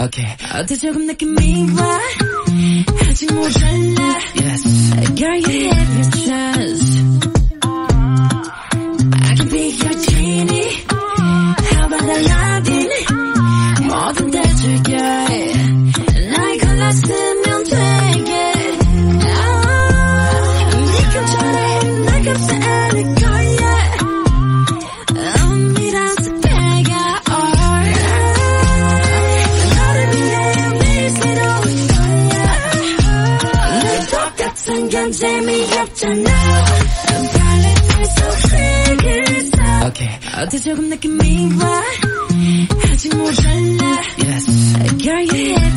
اوكي تجربنك ميوه حجم مجلة Yes. Girl, you have your time. don't take me up tonight. I'm falling so fake Okay. 어때 조금 느낌이 와. 아직 모자라. Yes. Girl, you have